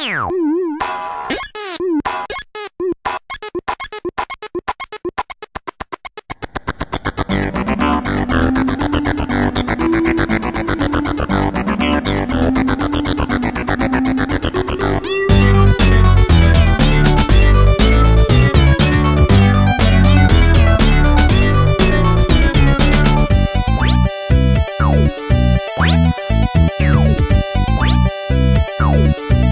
Ow.